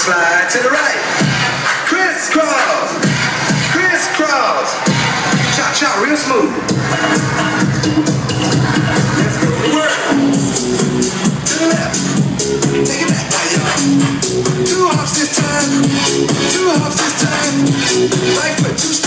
slide to the right. Crisscross, crisscross. Cha cha, real smooth. Let's go to work. To the left. Take it back y'all. Two hops this time. Two hops this time. Right foot, two